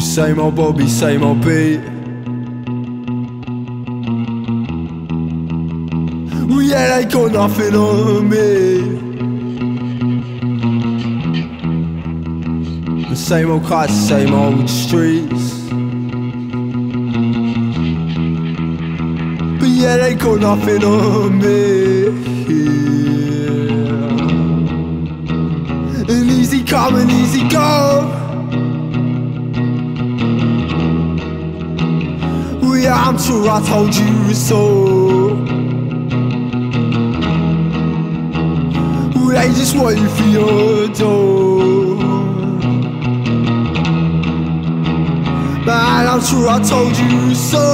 Same old Bobby, same old beat. Well, yeah, they got nothing on me. The same old cars, same old streets. But yeah, they got nothing on me. And easy come and easy go. I'm sure I told you so. They just you for your door. Man, I'm sure I told you so.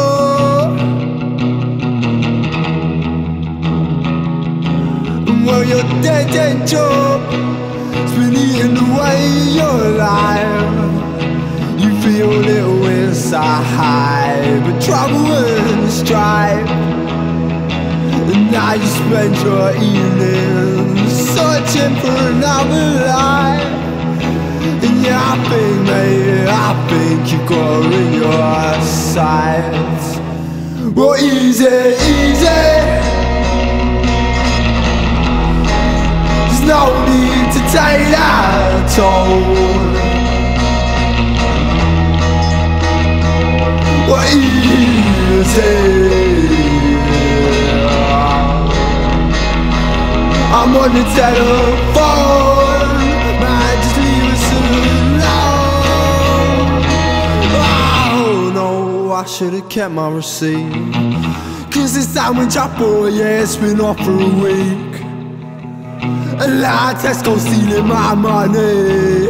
Well, your dead, dead job has been eating away your life. Strife. And now you spend your evenings searching for another life. And yeah, I think, mate, I think you got in your sights. Well, easy, easy. There's no need to take that toll. Well, easy. I'm on the telephone. Man, just leave us alone. Oh no, I should've kept my receipt. Cause this sandwich I bought, yeah, it's been off for a week. A lot of Tesco stealing my money.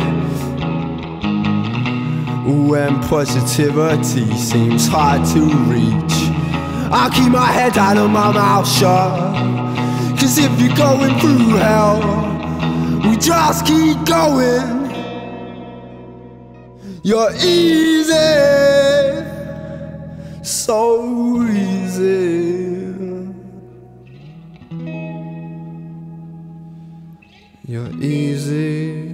When positivity seems hard to reach, I keep my head down and my mouth shut. Cause if you're going through hell, we just keep going. You're easy, so easy. You're easy.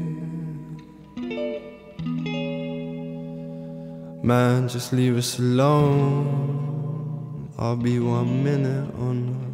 Man, just leave us alone. I'll be one minute on.